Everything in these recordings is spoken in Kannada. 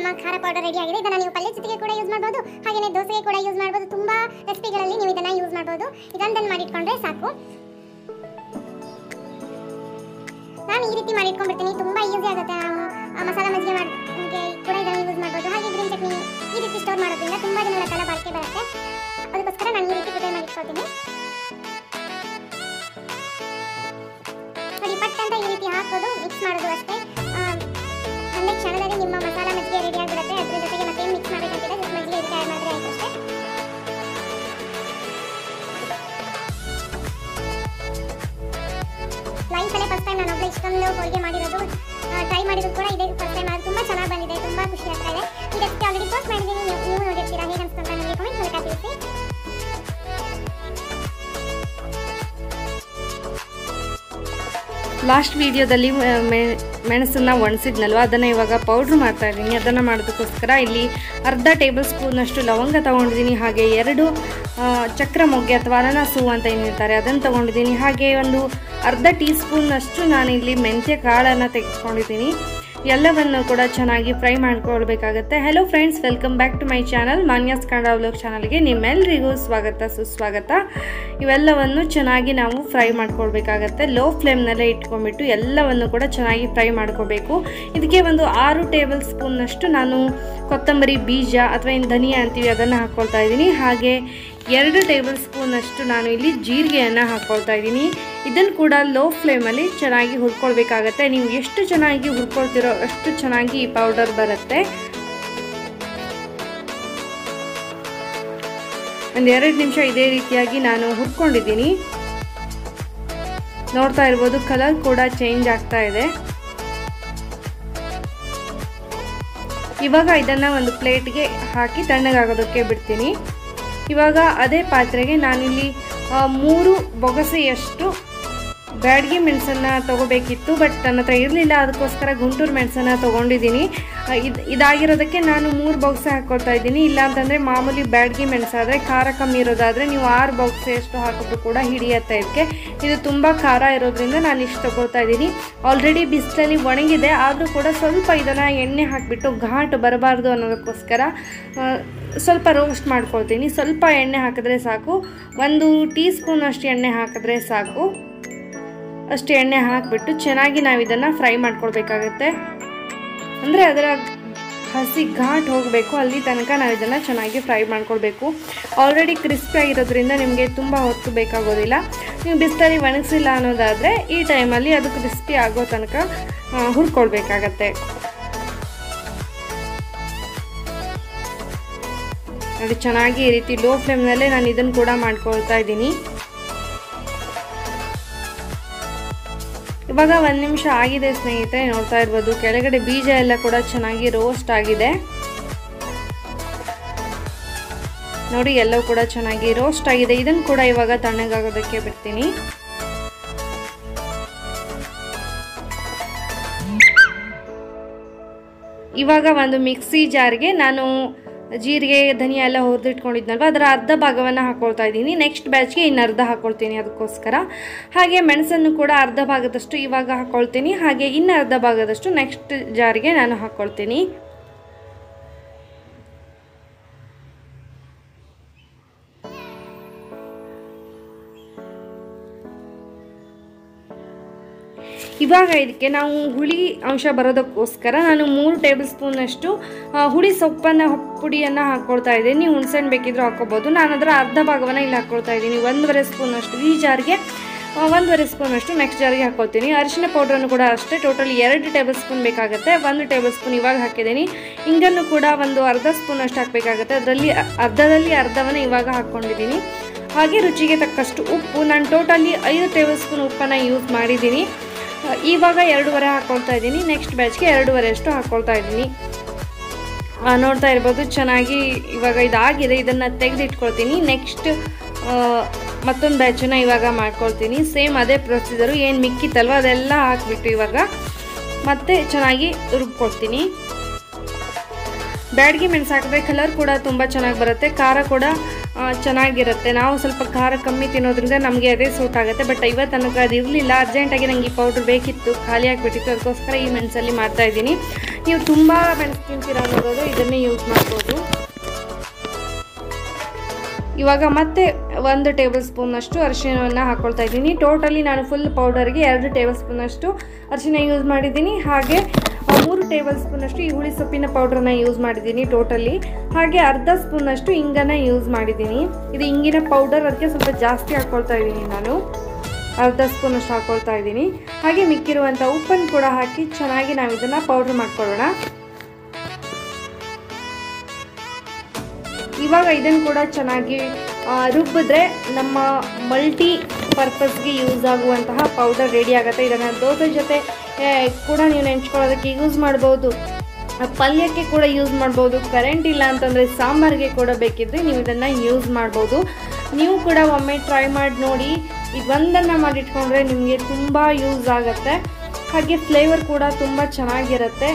ನಮ್ಮ ಖಾರ ಪೌಡರ್ ರೆಡಿ ಆಗಿದೆ. ಇದನ್ನ ನೀವು ಪಲ್ಯ ಜೊತೆಗೆ ಕೂಡ ಯೂಸ್ ಮಾಡಬಹುದು ಹಾಗೆಯೇ ದೋಸೆಗೆ ಕೂಡ ಯೂಸ್ ಮಾಡಬಹುದು ತುಂಬಾ ರೆಸಿಪಿಗಳಲ್ಲಿ ನೀವು ಇದನ್ನ ಯೂಸ್ ಮಾಡಬಹುದು ಇದನ್ನ ಮಾಡಿಟ್ಕೊಂಡ್ರೆ ಸಾಕು. ನಾನು ಈ ರೀತಿ ಮಾಡಿಟ್ಕೊಂಡ್ಬಿಡ್ತೀನಿ. ತುಂಬಾ ಈಸಿ ಆಗುತ್ತೆ. ನಾವು ಮಸಾಲ ಮಜ್ಜಿಗೆ ಮಾಡಿ ಕೂಡ ಇದನ್ನ ಯೂಸ್ ಮಾಡಬಹುದು ಹಾಗೆ ಗ್ರೀನ್ ಚಟ್ನಿ ಈ ರೀತಿ ಸ್ಟೋರ್ ಮಾಡೋದ್ರಿಂದ ತುಂಬಾ ದಿನಗಳ ಕಾಲ ಬಾಳಿಕೆ ಬರುತ್ತೆ. ಅದಕ್ಕೋಸ್ಕರ ನಾನು ಈ ರೀತಿ ಪ್ರಿಪೇರ್ ಮಾಡಿಟ್ಕೊಳ್ತೀನಿ. ನೋಡಿ ಈ ರೀತಿ ಹಾಕೋದು ಮಿಕ್ಸ್ ಮಾಡೋದು ಅಷ್ಟೇ. ಒಂದೇ ಕ್ಷಣದಲ್ಲಿ ನಿಮ್ಮ ಮಸಾಲ ರೆಡಿ ಆಗಿಬಿಡುತ್ತೆ ಅದ್ರ ಜೊತೆಗೆ ಮತ್ತೆ ಮಿಕ್ಸ್ ಮಾಡಬೇಕಂತಿಲ್ಲ ಜಸ್ಟ್ ಮಜ್ಜಿಗೆ ಇದಕ್ಕೆ ಆ್ಯಡ್ ಮಾಡಿದ್ರೆ ಆಯ್ತು ಅಷ್ಟೇ. ಲೈಫಲ್ಲೇ ಫಸ್ಟ್ ಟೈಮ್ ನಾನು ಒಬ್ಬಳೆ ಇಷ್ಟೊಂದು ಹೋಳಿಗೆ ಮಾಡಿರೋದು. ಟ್ರೈ ಮಾಡಿರೋದು ಕೂಡ ಇದೆ ಫಸ್ಟ್ ಟೈಮ್ ಅದು ತುಂಬ ಚೆನ್ನಾಗಿ ಬಂದಿದೆ, ತುಂಬ ಖುಷಿ ಆಗ್ತಾ ಇದೆ. ಇದಕ್ಕೆ ಆಲ್ರೆಡಿ ಪೋಸ್ಟ್ ಮಾಡಿದ್ದೀನಿ ನೀವು ನೋಡಿರ್ತೀರಾ. ಲಾಸ್ಟ್ ವಿಡಿಯೋದಲ್ಲಿ ಮೆಣಸನ್ನು ಒಣಸಿದ್ನಲ್ವ? ಅದನ್ನು ಇವಾಗ ಪೌಡ್ರ್ ಮಾಡ್ತಾ ಇದ್ದೀನಿ. ಅದನ್ನು ಮಾಡೋದಕ್ಕೋಸ್ಕರ ಇಲ್ಲಿ ಅರ್ಧ ಟೇಬಲ್ ಸ್ಪೂನಷ್ಟು ಲವಂಗ ತೊಗೊಂಡಿದ್ದೀನಿ. ಹಾಗೆ ಎರಡು ಚಕ್ರ ಮೊಗ್ಗೆ ಅಥವಾ ಅನಾನಸು ಅಂತ ಏನಿರ್ತಾರೆ ಅದನ್ನು ತೊಗೊಂಡಿದ್ದೀನಿ. ಹಾಗೆ ಒಂದು ಅರ್ಧ ಟೀ ಸ್ಪೂನಷ್ಟು ಇಲ್ಲಿ ಮೆಂತ್ಯ ಕಾಳನ್ನು ತೆಗೆದುಕೊಂಡಿದ್ದೀನಿ ಎಲ್ಲವನ್ನು ಕೂಡ ಚೆನ್ನಾಗಿ fry ಮಾಡ್ಕೊಳ್ಬೇಕಾಗತ್ತೆ. Hello friends welcome back to my channel Manya's Kannada vlog ಚಾನಲ್ಗೆ ನಿಮ್ಮೆಲ್ಲರಿಗೂ ಸ್ವಾಗತ, ಸುಸ್ವಾಗತ. ಇವೆಲ್ಲವನ್ನು ಚೆನ್ನಾಗಿ ನಾವು ಫ್ರೈ ಮಾಡ್ಕೊಳ್ಬೇಕಾಗತ್ತೆ. ಲೋ ಫ್ಲೇಮ್ನಲ್ಲೇ ಇಟ್ಕೊಂಡ್ಬಿಟ್ಟು ಎಲ್ಲವನ್ನು ಕೂಡ ಚೆನ್ನಾಗಿ ಫ್ರೈ ಮಾಡ್ಕೋಬೇಕು. ಇದಕ್ಕೆ ಒಂದು ಆರು ಟೇಬಲ್ ಸ್ಪೂನ್ನಷ್ಟು ನಾನು ಕೊತ್ತಂಬರಿ ಬೀಜ ಅಥವಾ ಇನ್ನು ಧನಿಯಾ ಅಂತೀವಿ ಅದನ್ನು ಹಾಕ್ಕೊಳ್ತಾ ಇದ್ದೀನಿ. ಹಾಗೆ ಎರಡು ಟೇಬಲ್ ಸ್ಪೂನಷ್ಟು ನಾನು ಇಲ್ಲಿ ಜೀರಿಗೆಯನ್ನು ಹಾಕ್ಕೊಳ್ತಾ ಇದ್ದೀನಿ. ಇದನ್ನು ಕೂಡ ಲೋ ಫ್ಲೇಮಲ್ಲಿ ಚೆನ್ನಾಗಿ ಹುರ್ಕೊಳ್ಬೇಕಾಗತ್ತೆ. ನೀವು ಎಷ್ಟು ಚೆನ್ನಾಗಿ ಹುರ್ಕೊಳ್ತಿರೋ ಅಷ್ಟು ಚೆನ್ನಾಗಿ ಈ ಪೌಡರ್ ಬರುತ್ತೆ. ಒಂದು ಎರಡು ನಿಮಿಷ ಇದೇ ರೀತಿಯಾಗಿ ನಾನು ಹುರ್ಕೊಂಡಿದ್ದೀನಿ. ನೋಡ್ತಾ ಇರ್ಬೋದು ಕಲರ್ ಕೂಡ ಚೇಂಜ್ ಆಗ್ತಾ ಇದೆ. ಇವಾಗ ಇದನ್ನು ಒಂದು ಪ್ಲೇಟ್ಗೆ ಹಾಕಿ ತಣ್ಣಗಾಗೋದಕ್ಕೆ ಬಿಡ್ತೀನಿ. ಇವಾಗ ಅದೇ ಪಾತ್ರೆಗೆ ನಾನಿಲ್ಲಿ ಮೂರು ಬೊಗಸೆಯಷ್ಟು ಬ್ಯಾಡ್ಗೆ ಮೆಣಸನ್ನು ತೊಗೋಬೇಕಿತ್ತು ಬಟ್ ನನ್ನ ಹತ್ರ ಇರಲಿಲ್ಲ. ಅದಕ್ಕೋಸ್ಕರ ಗುಂಟೂರು ಮೆಣಸನ್ನು ತೊಗೊಂಡಿದ್ದೀನಿ. ಇದು, ಇದಾಗಿರೋದಕ್ಕೆ ನಾನು ಮೂರು ಬಾಕ್ಸ್ ಹಾಕ್ಕೊಳ್ತಾ ಇದ್ದೀನಿ. ಇಲ್ಲ ಅಂತಂದರೆ ಮಾಮೂಲಿ ಬ್ಯಾಡ್ಗೆ ಮೆಣಸಾದರೆ ಖಾರ ಕಮ್ಮಿ ಇರೋದಾದರೆ ನೀವು ಆರು ಬಾಕ್ಸೆಯಷ್ಟು ಹಾಕಿದ್ರು ಕೂಡ ಹಿಡಿಯತ್ತೆ ಇದಕ್ಕೆ. ಇದು ತುಂಬ ಖಾರ ಇರೋದ್ರಿಂದ ನಾನು ಇಷ್ಟು ತೊಗೊಳ್ತಾ ಇದ್ದೀನಿ. ಆಲ್ರೆಡಿ ಬಿಸಿಲಲ್ಲಿ ಒಣಗಿದೆ, ಆದರೂ ಕೂಡ ಸ್ವಲ್ಪ ಇದನ್ನು ಎಣ್ಣೆ ಹಾಕಿಬಿಟ್ಟು ಘಾಟ್ ಬರಬಾರ್ದು ಅನ್ನೋದಕ್ಕೋಸ್ಕರ ಸ್ವಲ್ಪ ರೋಸ್ಟ್ ಮಾಡ್ಕೊಳ್ತೀನಿ. ಸ್ವಲ್ಪ ಎಣ್ಣೆ ಹಾಕಿದ್ರೆ ಸಾಕು. ಒಂದು ಟೀ ಸ್ಪೂನ್ ಅಷ್ಟು ಎಣ್ಣೆ ಹಾಕಿದ್ರೆ ಸಾಕು. ಅಷ್ಟು ಎಣ್ಣೆ ಹಾಕಿಬಿಟ್ಟು ಚೆನ್ನಾಗಿ ನಾವು ಇದನ್ನು ಫ್ರೈ ಮಾಡ್ಕೊಳ್ಬೇಕಾಗತ್ತೆ. ಅಂದರೆ ಅದರ ಹಸಿ ಘಾಟ್ ಹೋಗಬೇಕು, ಅಲ್ಲಿ ತನಕ ನಾವು ಇದನ್ನು ಚೆನ್ನಾಗಿ ಫ್ರೈ ಮಾಡ್ಕೊಳ್ಬೇಕು. ಆಲ್ರೆಡಿ ಕ್ರಿಸ್ಪಿ ಆಗಿರೋದ್ರಿಂದ ನಿಮಗೆ ತುಂಬ ಹೊತ್ತು ಬೇಕಾಗೋದಿಲ್ಲ. ನೀವು ಬಿಸಿಲಲ್ಲಿ ಒಣಗಿಸಿಲ್ಲ ಅನ್ನೋದಾದರೆ ಈ ಟೈಮಲ್ಲಿ ಅದು ಕ್ರಿಸ್ಪಿ ಆಗೋ ತನಕ ಹುರ್ಕೊಳ್ಬೇಕಾಗತ್ತೆ. ನೋಡಿ ಚೆನ್ನಾಗಿ ಈ ರೀತಿ ಲೋ ಫ್ಲೇಮ್ನಲ್ಲೇ ನಾನು ಇದನ್ನು ಕೂಡ ಮಾಡ್ಕೊಳ್ತಾ ಇದ್ದೀನಿ. ಇವಾಗ ಒಂದು ನಿಮಿಷ ಆಗಿದೆ ಸ್ನೇಹಿತರೆ, ನೋಡ್ತಾ ಇರ್ಬೋದು. ಕೆಳಗಡೆ ಬೀಜ ಎಲ್ಲ ಕೂಡ ಚೆನ್ನಾಗಿ ರೋಸ್ಟ್ ಆಗಿದೆ. ನೋಡಿ, ಎಲ್ಲವೂ ಕೂಡ ಚೆನ್ನಾಗಿ ರೋಸ್ಟ್ ಆಗಿದೆ. ಇದನ್ನು ಕೂಡ ಇವಾಗ ತಣ್ಣಗಾಗೋದಕ್ಕೆ ಬಿಡ್ತೀನಿ. ಇವಾಗ ಒಂದು ಮಿಕ್ಸಿ ಜಾರ್ಗೆ ನಾನು ಜೀರಿಗೆ, ಧನಿಯಾ ಎಲ್ಲ ಹುರಿದಿಟ್ಕೊಂಡಿದ್ನಲ್ವ? ಅದರ ಅರ್ಧ ಭಾಗವನ್ನು ಹಾಕ್ಕೊಳ್ತಾ ಇದ್ದೀನಿ. ನೆಕ್ಸ್ಟ್ ಬ್ಯಾಚ್ಗೆ ಇನ್ನು ಅರ್ಧ ಹಾಕ್ಕೊಳ್ತೀನಿ ಅದಕ್ಕೋಸ್ಕರ. ಹಾಗೆ ಮೆಣಸನ್ನು ಕೂಡ ಅರ್ಧ ಭಾಗದಷ್ಟು ಇವಾಗ ಹಾಕ್ಕೊಳ್ತೀನಿ ಹಾಗೆ ಇನ್ನು ಅರ್ಧ ಭಾಗದಷ್ಟು ನೆಕ್ಸ್ಟ್ ಜಾರಿಗೆ ನಾನು ಹಾಕ್ಕೊಳ್ತೀನಿ ಇವಾಗ ಇದಕ್ಕೆ ನಾವು ಹುಳಿ ಅಂಶ ಬರೋದಕ್ಕೋಸ್ಕರ ನಾನು ಮೂರು ಟೇಬಲ್ ಸ್ಪೂನಷ್ಟು ಹುಳಿ ಸೊಪ್ಪನ್ನು, ಪುಡಿಯನ್ನು ಹಾಕ್ಕೊಳ್ತಾ ಇದ್ದೀನಿ. ನೀವು ಹುಣಸೆಹಣ್ಣು ಬೇಕಿದ್ರೂ ಹಾಕ್ಕೊಬೋದು. ನಾನು ಅದರ ಅರ್ಧ ಭಾಗವನ್ನು ಇಲ್ಲಿ ಹಾಕ್ಕೊಳ್ತಾ ಇದ್ದೀನಿ. ಒಂದೂವರೆ ಸ್ಪೂನಷ್ಟು ಈ ಜಾರ್ಗೆ ಒಂದೂವರೆ ಸ್ಪೂನಷ್ಟು ನೆಕ್ಸ್ಟ್ ಜಾರಿಗೆ ಹಾಕ್ಕೊಳ್ತೀನಿ ಅರಿಶಿನ ಪೌಡ್ರನ್ನು ಕೂಡ ಅಷ್ಟೇ, ಟೋಟಲ್ ಎರಡು ಟೇಬಲ್ ಸ್ಪೂನ್ ಬೇಕಾಗುತ್ತೆ. ಒಂದು ಟೇಬಲ್ ಸ್ಪೂನ್ ಇವಾಗ ಹಾಕಿದ್ದೀನಿ. ಹಿಂಗನ್ನು ಕೂಡ ಒಂದು ಅರ್ಧ ಸ್ಪೂನಷ್ಟು ಹಾಕಬೇಕಾಗುತ್ತೆ. ಅದರಲ್ಲಿ, ಅರ್ಧದಲ್ಲಿ ಅರ್ಧವನ್ನು ಇವಾಗ ಹಾಕ್ಕೊಂಡಿದ್ದೀನಿ. ಹಾಗೆ ರುಚಿಗೆ ತಕ್ಕಷ್ಟು ಉಪ್ಪು. ನಾನು ಟೋಟಲಿ ಐದು ಟೇಬಲ್ ಸ್ಪೂನ್ ಉಪ್ಪನ್ನು ಯೂಸ್ ಮಾಡಿದ್ದೀನಿ. ಇವಾಗ ಎರಡೂವರೆ ಹಾಕ್ಕೊಳ್ತಾ ಇದ್ದೀನಿ. ನೆಕ್ಸ್ಟ್ ಬ್ಯಾಚ್ಗೆ ಎರಡೂವರೆ ಅಷ್ಟು ಹಾಕ್ಕೊಳ್ತಾ ಇದ್ದೀನಿ. ನೋಡ್ತಾ ಇರ್ಬೋದು, ಚೆನ್ನಾಗಿ ಇವಾಗ ಇದಾಗಿದೆ. ಇದನ್ನು ತೆಗೆದಿಟ್ಕೊಳ್ತೀನಿ. ನೆಕ್ಸ್ಟ್ ಮತ್ತೊಂದು ಬ್ಯಾಚನ್ನ ಇವಾಗ ಮಾಡ್ಕೊಳ್ತೀನಿ. ಸೇಮ್ ಅದೇ ಪ್ರೊಸೀಜರು ಏನು ಮಿಕ್ಕಿತ್ತಲ್ವ ಅದೆಲ್ಲ ಹಾಕ್ಬಿಟ್ಟು ಇವಾಗ ಮತ್ತೆ ಚೆನ್ನಾಗಿ ರುಬ್ಕೊಳ್ತೀನಿ. ಬ್ಯಾಡ್ಗೆ ಮೆಣಸು ಹಾಕಿದ್ರೆ ಕಲರ್ ಕೂಡ ತುಂಬ ಚೆನ್ನಾಗಿ ಬರುತ್ತೆ. ಖಾರ ಕೂಡ ಚೆನ್ನಾಗಿರುತ್ತೆ. ನಾವು ಸ್ವಲ್ಪ ಖಾರ ಕಮ್ಮಿ ತಿನ್ನೋದ್ರಿಂದ ನಮಗೆ ಅದೇ ಸೂಟ್ ಆಗುತ್ತೆ. ಬಟ್ ಇವತ್ತು ನನಗೆ ಅದು ಇರಲಿಲ್ಲ ಅರ್ಜೆಂಟಾಗಿ ನನಗೆ ಈ ಪೌಡ್ರ್ ಬೇಕಿತ್ತು. ಖಾಲಿ ಆಗಿಬಿಟ್ಟಿತ್ತು. ಅದಕ್ಕೋಸ್ಕರ ಈ ಮೆಣಸಲ್ಲಿ ಮಾಡ್ತಾ ಇದ್ದೀನಿ. ನೀವು ತುಂಬ ಮೆಣಸು ತಿಂತೀರ ಅನ್ನೋದು ಇದನ್ನೇ ಯೂಸ್ ಮಾಡ್ಬೋದು. ಇವಾಗ ಮತ್ತೆ ಒಂದು ಟೇಬಲ್ ಸ್ಪೂನಷ್ಟು ಅರಿಶಿಣವನ್ನು ಹಾಕ್ಕೊಳ್ತಾ ಇದ್ದೀನಿ. ಟೋಟಲಿ ನಾನು ಫುಲ್ ಪೌಡರ್ಗೆ ಎರಡು ಟೇಬಲ್ ಸ್ಪೂನಷ್ಟು ಅರಿಶಿಣ ಯೂಸ್ ಮಾಡಿದ್ದೀನಿ. ಹಾಗೆ ಮೂರು ಟೇಬಲ್ ಸ್ಪೂನಷ್ಟು ಈ ಹುಳಿ ಸೊಪ್ಪಿನ ಪೌಡ್ರನ್ನ ಯೂಸ್ ಮಾಡಿದ್ದೀನಿ ಟೋಟಲಿ ಹಾಗೆ ಅರ್ಧ ಸ್ಪೂನಷ್ಟು ಇಂಗನ್ನ ಯೂಸ್ ಮಾಡಿದ್ದೀನಿ. ಇದು ಇಂಗಿನ ಪೌಡರ್ ಅದಕ್ಕೆ ಸ್ವಲ್ಪ ಜಾಸ್ತಿ ಹಾಕ್ಕೊಳ್ತಾ ಇದ್ದೀನಿ ನಾನು. ಅರ್ಧ ಸ್ಪೂನಷ್ಟು ಹಾಕ್ಕೊಳ್ತಾ ಇದ್ದೀನಿ. ಹಾಗೆ ಮಿಕ್ಕಿರುವಂಥ ಉಪ್ಪನ್ನು ಕೂಡ ಹಾಕಿ ಚೆನ್ನಾಗಿ ನಾವು ಇದನ್ನು ಪೌಡ್ರ್ ಮಾಡ್ಕೊಳ್ಳೋಣ. ಇವಾಗ ಇದನ್ನು ಕೂಡ ಚೆನ್ನಾಗಿ ರುಬ್ಬಿದ್ರೆ ನಮ್ಮ ಮಲ್ಟಿ ಪರ್ಪಸ್ಗೆ ಯೂಸ್ ಆಗುವಂತಹ ಪೌಡರ್ ರೆಡಿ ಆಗುತ್ತೆ. ಇದನ್ನು ದೋಸೆ ಜೊತೆ ಕೂಡ ನೀವು ನೆಂಚ್ಕೊಳ್ಳೋದಕ್ಕೆ ಯೂಸ್ ಮಾಡ್ಬೋದು. ಪಲ್ಯಕ್ಕೆ ಕೂಡ ಯೂಸ್ ಮಾಡ್ಬೋದು. ಕರೆಂಟ್ ಇಲ್ಲ ಅಂತಂದರೆ ಸಾಂಬಾರಿಗೆ ಕೂಡ ಬೇಕಿದ್ರೆ ನೀವು ಇದನ್ನು ಯೂಸ್ ಮಾಡ್ಬೋದು. ನೀವು ಕೂಡ ಒಮ್ಮೆ ಟ್ರೈ ಮಾಡಿ ನೋಡಿ. ಇದೊಂದನ್ನು ಮಾಡಿಟ್ಕೊಂಡ್ರೆ ನಿಮಗೆ ತುಂಬ ಯೂಸ್ ಆಗುತ್ತೆ. ಹಾಗೆ ಫ್ಲೇವರ್ ಕೂಡ ತುಂಬ ಚೆನ್ನಾಗಿರುತ್ತೆ.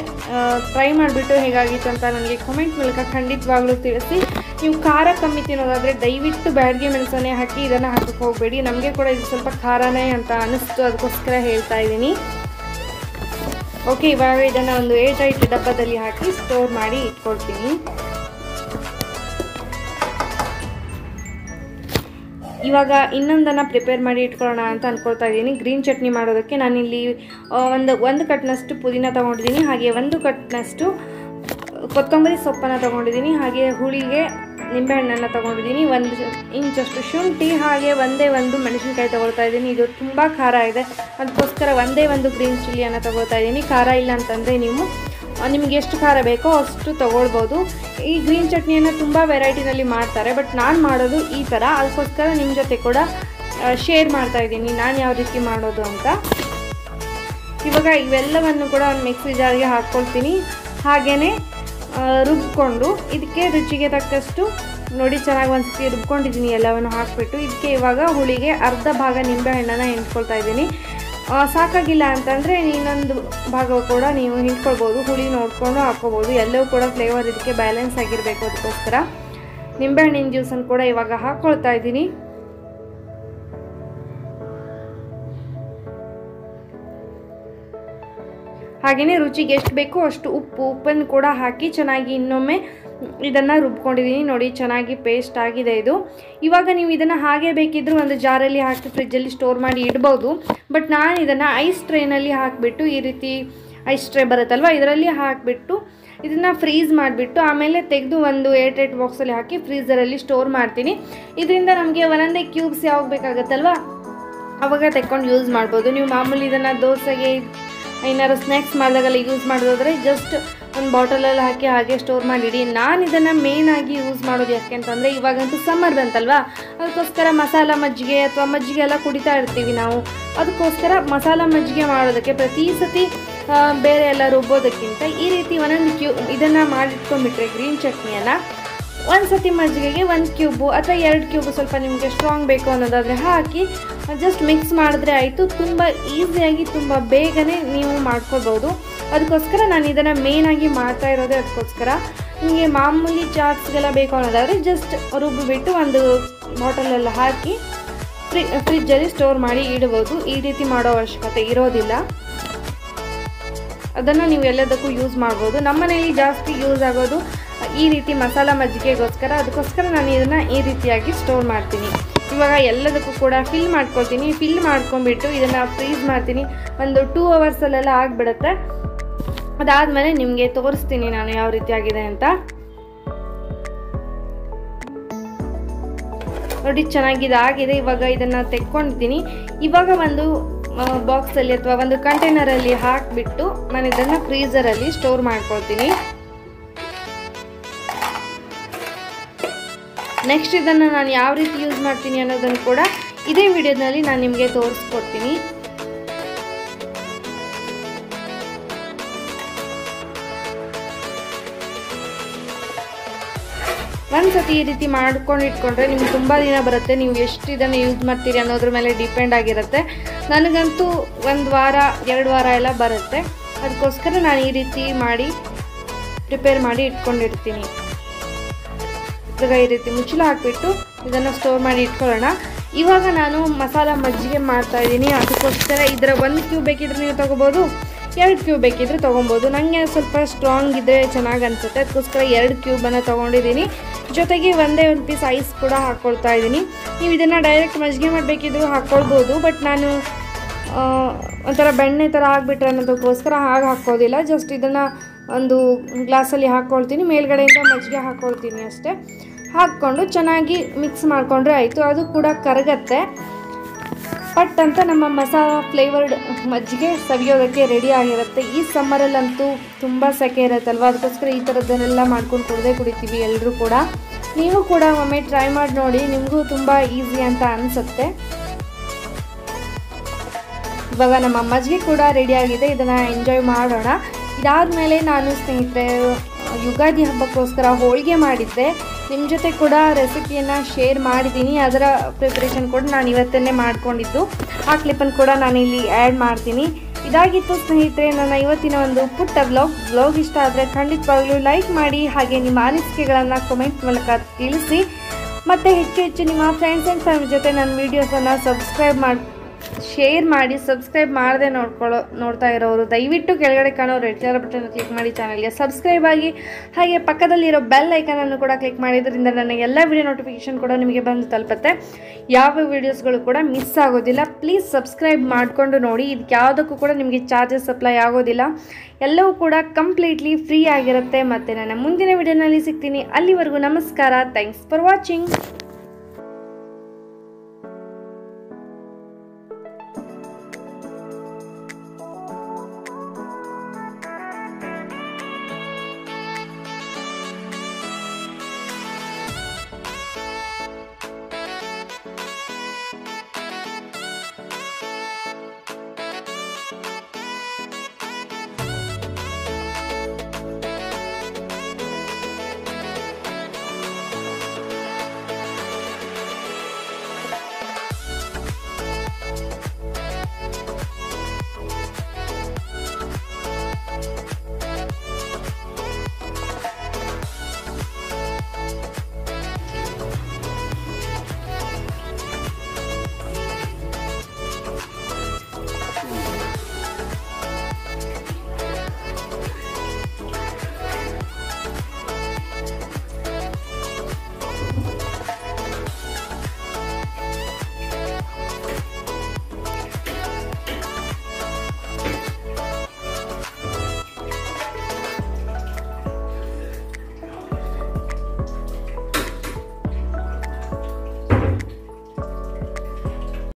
ಟ್ರೈ ಮಾಡಿಬಿಟ್ಟು ಹೇಗಾಗಿತ್ತು ಅಂತ ನನಗೆ ಕಮೆಂಟ್ ಮೂಲಕ ಖಂಡಿತವಾಗ್ಲೂ ತಿಳಿಸಿ. ನೀವು ಖಾರ ಕಮ್ಮಿ ತಿನ್ನೋದಾದರೆ ದಯವಿಟ್ಟು ಬ್ಯಾಡ್ಗೆ ಮೆಣಸನ್ನೇ ಹಾಕಿ ಇದನ್ನು ಹಾಕಕ್ಕೆ ಹೋಗಬೇಡಿ. ನಮಗೆ ಕೂಡ ಇದು ಸ್ವಲ್ಪ ಖಾರನೇ ಅಂತ ಅನ್ನಿಸ್ತು ಅದಕ್ಕೋಸ್ಕರ ಹೇಳ್ತಾ ಇದ್ದೀನಿ. ಓಕೆ ಇವಾಗ ಇದನ್ನು ಒಂದು ಏಜ್ ಐಟ್ ಡಬ್ಬದಲ್ಲಿ ಹಾಕಿ ಸ್ಟೋರ್ ಮಾಡಿ ಇಟ್ಕೊಳ್ತೀನಿ. ಇವಾಗ ಇನ್ನೊಂದನ್ನು ಪ್ರಿಪೇರ್ ಮಾಡಿ ಇಟ್ಕೊಳ್ಳೋಣ ಅಂತ ಅಂದ್ಕೊಳ್ತಾ ಇದ್ದೀನಿ. ಗ್ರೀನ್ ಚಟ್ನಿ ಮಾಡೋದಕ್ಕೆ ನಾನಿಲ್ಲಿ ಒಂದು ಒಂದು ಕಟ್ನಷ್ಟು ಪುದೀನ ತೊಗೊಂಡಿದ್ದೀನಿ. ಹಾಗೆ ಒಂದು ಕಟ್ನಷ್ಟು ಕೊತ್ತಂಬರಿ ಸೊಪ್ಪನ್ನು ತೊಗೊಂಡಿದ್ದೀನಿ. ಹಾಗೆ ಹುಳಿಗೆ ನಿಂಬೆಹಣ್ಣನ್ನು ತೊಗೊಂಡಿದ್ದೀನಿ. ಒಂದು ಇಂಚಷ್ಟು ಶುಂಠಿ ಹಾಗೆ ಒಂದೇ ಒಂದು ಮೆಣಸಿನ್ಕಾಯಿ ತೊಗೊಳ್ತಾ ಇದ್ದೀನಿ. ಇದು ತುಂಬ ಖಾರ ಇದೆ. ಅದಕ್ಕೋಸ್ಕರ ಒಂದೇ ಒಂದು ಗ್ರೀನ್ ಚಿಲ್ಲಿಯನ್ನು ತೊಗೊಳ್ತಾ ಇದ್ದೀನಿ. ಖಾರ ಇಲ್ಲ ಅಂತಂದರೆ ನೀವು ನಿಮ್ಗೆ ಎಷ್ಟು ಖಾರ ಬೇಕೋ ಅಷ್ಟು ತೊಗೊಳ್ಬೋದು. ಈ ಗ್ರೀನ್ ಚಟ್ನಿಯನ್ನು ತುಂಬ ವೆರೈಟಿನಲ್ಲಿ ಮಾಡ್ತಾರೆ. ಬಟ್ ನಾನು ಮಾಡೋದು ಈ ಥರ ಅದಕ್ಕೋಸ್ಕರ ನಿಮ್ಮ ಜೊತೆ ಕೂಡ ಶೇರ್ ಮಾಡ್ತಾ ಇದ್ದೀನಿ. ನಾನು ಯಾವ ರೀತಿ ಮಾಡೋದು ಅಂತ. ಇವಾಗ ಇವೆಲ್ಲವನ್ನು ಕೂಡ ಒಂದು ಮಿಕ್ಸಿ ಜಾರಿಗೆ ಹಾಕ್ಕೊಳ್ತೀನಿ ಹಾಗೆಯೇ ರುಬ್ಕೊಂಡು ಇದಕ್ಕೆ ರುಚಿಗೆ ತಕ್ಕಷ್ಟು ನೋಡಿ ಚೆನ್ನಾಗಿ ಒಂದ್ಸತಿ ರುಬ್ಕೊಂಡಿದ್ದೀನಿ ಎಲ್ಲವನ್ನು ಹಾಕಿಬಿಟ್ಟು. ಇದಕ್ಕೆ ಇವಾಗ ಹುಳಿಗೆ ಅರ್ಧ ಭಾಗ ನಿಂಬೆಹಣ್ಣನ್ನು ಹಿಂಡ್ಕೊಳ್ತಾ ಇದ್ದೀನಿ. ಸಾಕಾಗಿಲ್ಲ ಅಂತಂದರೆ ಇನ್ನೊಂದು ಭಾಗ ಕೂಡ ನೀವು ಹಿಂಡ್ಕೊಳ್ಬೋದು. ಹುಳಿ ನೋಡಿಕೊಂಡು ಹಾಕ್ಕೋಬೋದು. ಎಲ್ಲವೂ ಕೂಡ ಫ್ಲೇವರ್ ಇದಕ್ಕೆ ಬ್ಯಾಲೆನ್ಸ್ ಆಗಿರಬೇಕು ಅದಕ್ಕೋಸ್ಕರ. ನಿಂಬೆಹಣ್ಣಿನ ಜ್ಯೂಸನ್ನು ಕೂಡ ಇವಾಗ ಹಾಕ್ಕೊಳ್ತಾ ಇದ್ದೀನಿ. ಹಾಗೆಯೇ ರುಚಿಗೆ ಎಷ್ಟು ಬೇಕೋ ಅಷ್ಟು ಉಪ್ಪು, ಉಪ್ಪನ್ನು ಕೂಡ ಹಾಕಿ ಚೆನ್ನಾಗಿ ಇನ್ನೊಮ್ಮೆ ಇದನ್ನು ರುಬ್ಕೊಂಡಿದ್ದೀನಿ. ನೋಡಿ, ಚೆನ್ನಾಗಿ ಪೇಸ್ಟ್ ಆಗಿದೆ ಇದು. ಇವಾಗ ನೀವು ಇದನ್ನು ಹಾಗೆ ಬೇಕಿದ್ದರೂ ಒಂದು ಜಾರಲ್ಲಿ ಹಾಕಿ ಫ್ರಿಜ್ಜಲ್ಲಿ ಸ್ಟೋರ್ ಮಾಡಿ ಇಡ್ಬೋದು. ಬಟ್ ನಾನು ಇದನ್ನು ಐಸ್ ಟ್ರೇನಲ್ಲಿ ಹಾಕಿಬಿಟ್ಟು ಈ ರೀತಿ ಐಸ್ ಟ್ರೇ ಬರುತ್ತಲ್ವ, ಇದರಲ್ಲಿ ಹಾಕಿಬಿಟ್ಟು ಇದನ್ನು ಫ್ರೀಸ್ ಮಾಡಿಬಿಟ್ಟು ಆಮೇಲೆ ತೆಗೆದು ಒಂದು ಏಟ್ ಏಟ್ ಬಾಕ್ಸಲ್ಲಿ ಹಾಕಿ ಫ್ರೀಸರಲ್ಲಿ ಸ್ಟೋರ್ ಮಾಡ್ತೀನಿ. ಇದರಿಂದ ನಮಗೆ ಒಂದೊಂದೇ ಕ್ಯೂಬ್ಸ್ ಯಾವಾಗ ಬೇಕಾಗುತ್ತಲ್ವ, ಅವಾಗ ತೆಕ್ಕೊಂಡು ಯೂಸ್ ಮಾಡ್ಬೋದು. ನೀವು ಮಾಮೂಲಿ ಇದನ್ನು ದೋಸೆಗೆ ಏನಾದ್ರು ಸ್ನ್ಯಾಕ್ಸ್ ಮಾಡಿದಾಗೆಲ್ಲ ಯೂಸ್ ಮಾಡೋದಾದರೆ ಜಸ್ಟ್ ಒಂದು ಬಾಟಲಲ್ಲಿ ಹಾಕಿ ಹಾಗೆ ಸ್ಟೋರ್ ಮಾಡಿಡಿ. ನಾನು ಇದನ್ನು ಮೇಯ್ನಾಗಿ ಯೂಸ್ ಮಾಡೋದು ಯಾಕೆ ಅಂತಂದರೆ ಇವಾಗಂತೂ ಸಮ್ಮರ್ ಬಂತಲ್ವಾ? ಅದಕ್ಕೋಸ್ಕರ ಮಸಾಲ ಮಜ್ಜಿಗೆ ಅಥವಾ ಮಜ್ಜಿಗೆ ಎಲ್ಲ ಕುಡಿತಾ ಇರ್ತೀವಿ ನಾವು. ಅದಕ್ಕೋಸ್ಕರ ಮಸಾಲ ಮಜ್ಜಿಗೆ ಮಾಡೋದಕ್ಕೆ ಪ್ರತಿ ಸತಿ ಬೇರೆ ಎಲ್ಲ ರುಬ್ಬೋದಕ್ಕಿಂತ ಈ ರೀತಿ ಒಂದೊಂದು ಕ್ಯೂ ಇದನ್ನು ಮಾಡಿಟ್ಕೊಂಡ್ಬಿಟ್ರೆ ಗ್ರೀನ್ ಚಟ್ನಿಯನ್ನು ಒಂದು ಸತಿ ಮಜ್ಜಿಗೆಗೆ ಒಂದು ಕ್ಯೂಬು ಅಥವಾ ಎರಡು ಕ್ಯೂಬು ಸ್ವಲ್ಪ ನಿಮಗೆ ಸ್ಟ್ರಾಂಗ್ ಬೇಕು ಅನ್ನೋದಾದರೆ ಹಾಕಿ ಜಸ್ಟ್ ಮಿಕ್ಸ್ ಮಾಡಿದ್ರೆ ಆಯಿತು. ತುಂಬ ಈಸಿಯಾಗಿ ತುಂಬ ಬೇಗನೆ ನೀವು ಮಾಡ್ಕೋಬೋದು ಅದಕ್ಕೋಸ್ಕರ ನಾನು ಇದನ್ನು ಮೇಯ್ನಾಗಿ ಮಾಡ್ತಾ ಇರೋದೇ ಅದಕ್ಕೋಸ್ಕರ. ನಿಮಗೆ ಮಾಮೂಲಿ ಚಾಟ್ಸ್ಗೆಲ್ಲ ಬೇಕು ಅನ್ನೋದಾದರೆ ಜಸ್ಟ್ ರುಬ್ಬಿಬಿಟ್ಟು ಒಂದು ಬಾಟಲೆಲ್ಲ ಹಾಕಿ ಫ್ರಿ ಫ್ರಿಜ್ಜಲ್ಲಿ ಸ್ಟೋರ್ ಮಾಡಿ ಇಡ್ಬೋದು ಈ ರೀತಿ ಮಾಡೋ ಅವಶ್ಯಕತೆ ಇರೋದಿಲ್ಲ. ಅದನ್ನು ನೀವು ಎಲ್ಲದಕ್ಕೂ ಯೂಸ್ ಮಾಡ್ಬೋದು. ನಮ್ಮ ಮನೆಯಲ್ಲಿ ಜಾಸ್ತಿ ಯೂಸ್ ಆಗೋದು ಈ ರೀತಿ ಮಸಾಲ ಮಜ್ಜಿಗೆಗೋಸ್ಕರ, ಅದಕ್ಕೋಸ್ಕರ ನಾನು ಇದನ್ನು ಈ ರೀತಿಯಾಗಿ ಸ್ಟೋರ್ ಮಾಡ್ತೀನಿ. ಇವಾಗ ಎಲ್ಲದಕ್ಕೂ ಕೂಡ ಫಿಲ್ ಮಾಡ್ಕೊಳ್ತೀನಿ. ಫಿಲ್ ಮಾಡ್ಕೊಂಡ್ಬಿಟ್ಟು ಇದನ್ನು ಫ್ರೀಸ್ ಮಾಡ್ತೀನಿ. ಒಂದು ಟೂ ಅವರ್ಸಲ್ಲೆಲ್ಲ ಆಗಿಬಿಡುತ್ತೆ. ಅದಾದಮೇಲೆ ನಿಮಗೆ ತೋರಿಸ್ತೀನಿ ನಾನು ಯಾವ ರೀತಿ ಆಗಿದೆ ಅಂತ. ನೋಡಿ, ಚೆನ್ನಾಗಿದೆ, ಆಗಿದೆ. ಇವಾಗ ಇದನ್ನು ತೆಕ್ಕೊಂಡಿದ್ದೀನಿ. ಇವಾಗ ಒಂದು ಬಾಕ್ಸಲ್ಲಿ ಅಥವಾ ಒಂದು ಕಂಟೈನರಲ್ಲಿ ಹಾಕಿಬಿಟ್ಟು ನಾನು ಇದನ್ನು ಫ್ರೀಸರಲ್ಲಿ ಸ್ಟೋರ್ ಮಾಡ್ಕೊಳ್ತೀನಿ. ನೆಕ್ಸ್ಟ್ ಇದನ್ನು ನಾನು ಯಾವ ರೀತಿ ಯೂಸ್ ಮಾಡ್ತೀನಿ ಅನ್ನೋದನ್ನು ಕೂಡ ಇದೇ ವಿಡಿಯೋದಲ್ಲಿ ನಾನು ನಿಮಗೆ ತೋರಿಸ್ಕೊಡ್ತೀನಿ. ಒಂದ್ಸತಿ ಈ ರೀತಿ ಮಾಡ್ಕೊಂಡು ಇಟ್ಕೊಂಡ್ರೆ ನಿಮ್ಗೆ ತುಂಬ ದಿನ ಬರುತ್ತೆ, ನೀವು ಎಷ್ಟು ಇದನ್ನು ಯೂಸ್ ಮಾಡ್ತೀರಿ ಅನ್ನೋದ್ರ ಮೇಲೆ ಡಿಪೆಂಡ್ ಆಗಿರುತ್ತೆ. ನನಗಂತೂ ಒಂದು ವಾರ, ಎರಡು ವಾರ ಎಲ್ಲ ಬರುತ್ತೆ. ಅದಕ್ಕೋಸ್ಕರ ನಾನು ಈ ರೀತಿ ಮಾಡಿ ಪ್ರಿಪೇರ್ ಮಾಡಿ ಇಟ್ಕೊಂಡಿರ್ತೀನಿ. ಇವಾಗ ಈ ರೀತಿ ಮುಚ್ಚಲು ಹಾಕಿಬಿಟ್ಟು ಇದನ್ನು ಸ್ಟೋರ್ ಮಾಡಿ ಇಟ್ಕೊಳ್ಳೋಣ. ಇವಾಗ ನಾನು ಮಸಾಲ ಮಜ್ಜಿಗೆ ಮಾಡ್ತಾ ಇದ್ದೀನಿ. ಅದಕ್ಕೋಸ್ಕರ ಇದರ ಒಂದು ಕ್ಯೂ ಬೇಕಿದ್ರೆ ನೀವು ತೊಗೋಬೋದು, ಎರಡು ಕ್ಯೂಬ್ ಬೇಕಿದ್ರೆ ತೊಗೊಬೋದು. ನನಗೆ ಸ್ವಲ್ಪ ಸ್ಟ್ರಾಂಗ್ ಇದ್ದರೆ ಚೆನ್ನಾಗಿ ಅನಿಸುತ್ತೆ. ಅದಕ್ಕೋಸ್ಕರ ಎರಡು ಕ್ಯೂಬನ್ನು ತೊಗೊಂಡಿದ್ದೀನಿ. ಜೊತೆಗೆ ಒಂದೇ ಒಂದು ಪೀಸ್ ಐಸ್ ಕೂಡ ಹಾಕ್ಕೊಳ್ತಾ ಇದ್ದೀನಿ. ನೀವು ಇದನ್ನು ಡೈರೆಕ್ಟ್ ಮಜ್ಜಿಗೆ ಮಾಡಬೇಕಿದ್ರು ಹಾಕ್ಕೊಳ್ಬೋದು ಬಟ್ ನಾನು ಒಂಥರ ಬೆಣ್ಣೆ ಥರ ಆಗಿಬಿಟ್ರೆ ಅನ್ನೋದಕ್ಕೋಸ್ಕರ ಹಾಗೆ ಹಾಕ್ಕೋದಿಲ್ಲ. ಜಸ್ಟ್ ಇದನ್ನು ಒಂದು ಗ್ಲಾಸಲ್ಲಿ ಹಾಕ್ಕೊಳ್ತೀನಿ ಮೇಲ್ಗಡೆಯಿಂದ ಮಜ್ಜಿಗೆ ಹಾಕ್ಕೊಳ್ತೀನಿ ಅಷ್ಟೇ. ಹಾಕ್ಕೊಂಡು ಚೆನ್ನಾಗಿ ಮಿಕ್ಸ್ ಮಾಡಿಕೊಂಡ್ರೆ ಆಯಿತು. ಅದು ಕೂಡ ಕರಗತ್ತೆ. ಪಟ್ ಅಂತ ನಮ್ಮ ಮಸಾಲ ಫ್ಲೇವರ್ಡ್ ಮಜ್ಜಿಗೆ ಸವಿಯೋದಕ್ಕೆ ರೆಡಿ ಆಗಿರುತ್ತೆ. ಈ ಸಮ್ಮರಲ್ಲಂತೂ ತುಂಬ ಸೆಕೆ ಇರುತ್ತಲ್ವ? ಅದಕ್ಕೋಸ್ಕರ ಈ ಥರದ್ದನ್ನೆಲ್ಲ ಮಾಡ್ಕೊಂಡು ಕುಡ್ದೇ ಕುಡಿತೀವಿ ಎಲ್ಲರೂ ಕೂಡ. ನೀವು ಕೂಡ ಒಮ್ಮೆ ಟ್ರೈ ಮಾಡಿ ನೋಡಿ. ನಿಮಗೂ ತುಂಬ ಈಸಿ ಅಂತ ಅನಿಸುತ್ತೆ. ಇವಾಗ ನಮ್ಮ ಮಜ್ಜಿಗೆ ಕೂಡ ರೆಡಿಯಾಗಿದೆ ಇದನ್ನು ಎಂಜಾಯ್ ಮಾಡೋಣ. ಇದಾದಮೇಲೆ ನಾನು ಸ್ನೇಹಿತರೆ ಯುಗಾದಿ ಹಬ್ಬಕ್ಕೋಸ್ಕರ ಹೋಳಿಗೆ ಮಾಡಿದ್ದೆ. ನಿಮ್ಮ ಜೊತೆ ಕೂಡ ರೆಸಿಪಿಯನ್ನು ಶೇರ್ ಮಾಡಿದ್ದೀನಿ ಅದರ ಪ್ರಿಪ್ರೇಷನ್ ಕೂಡ ನಾನು ಇವತ್ತನ್ನೇ ಮಾಡಿಕೊಂಡಿದ್ದು. ಆ ಕ್ಲಿಪ್ಪನ್ನು ಕೂಡ ನಾನು ಇಲ್ಲಿ ಆ್ಯಡ್ ಮಾಡ್ತೀನಿ. ಇದಾಗಿತ್ತು ಸ್ನೇಹಿತರೆ, ನನ್ನ ಇವತ್ತಿನ ಒಂದು ಪುಟ್ಟ ಬ್ಲಾಗ್ ಬ್ಲಾಗ್ ಇಷ್ಟ ಆದರೆ ಖಂಡಿತವಾಗ್ಲೂ ಲೈಕ್ ಮಾಡಿ, ಹಾಗೆ ನಿಮ್ಮ ಅನಿಸಿಕೆಗಳನ್ನು ಕಮೆಂಟ್ ಮೂಲಕ ತಿಳಿಸಿ. ಮತ್ತು ಹೆಚ್ಚು ಹೆಚ್ಚು ನಿಮ್ಮ ಫ್ರೆಂಡ್ಸ್ ಆ್ಯಂಡ್ ಫ್ಯಾಮಿಲಿ ಜೊತೆ ನನ್ನ ವೀಡಿಯೋಸನ್ನು ಸಬ್ಸ್ಕ್ರೈಬ್ ಮಾಡಿ ಶೇರ್ ಮಾಡಿ ಸಬ್ಸ್ಕ್ರೈಬ್ ಮಾಡದೆ ನೋಡ್ಕೊಳ್ಳೋ, ನೋಡ್ತಾ ಇರೋರು, ದಯವಿಟ್ಟು ಕೆಳಗಡೆ ಕಾಣೋ ರೆಡ್ ಕಲರ್ ಬಟನ್ ಕ್ಲಿಕ್ ಮಾಡಿ ಚಾನಲ್ಗೆ ಸಬ್ಸ್ಕ್ರೈಬ್ ಆಗಿ. ಹಾಗೆ ಪಕ್ಕದಲ್ಲಿರೋ ಬೆಲ್ ಐಕನನ್ನು ಕೂಡ ಕ್ಲಿಕ್ ಮಾಡಿದ್ರಿಂದ ನನ್ನ ಎಲ್ಲ ವಿಡಿಯೋ ನೋಟಿಫಿಕೇಶನ್ ಕೂಡ ನಿಮಗೆ ಬಂದು ತಲುಪುತ್ತೆ. ಯಾವ ವಿಡಿಯೋಸ್ಗಳು ಕೂಡ ಮಿಸ್ ಆಗೋದಿಲ್ಲ. ಪ್ಲೀಸ್ ಸಬ್ಸ್ಕ್ರೈಬ್ ಮಾಡಿಕೊಂಡು ನೋಡಿ. ಇದಕ್ಕೆ ಯಾವುದಕ್ಕೂ ಕೂಡ ನಿಮಗೆ ಚಾರ್ಜಸ್ ಅಪ್ಲೈ ಆಗೋದಿಲ್ಲ. ಎಲ್ಲವೂ ಕೂಡ ಕಂಪ್ಲೀಟ್ಲಿ ಫ್ರೀ ಆಗಿರುತ್ತೆ. ಮತ್ತು ನನ್ನ ಮುಂದಿನ ವಿಡಿಯೋನಲ್ಲಿ ಸಿಗ್ತೀನಿ. ಅಲ್ಲಿವರೆಗೂ ನಮಸ್ಕಾರ. Thanks for watching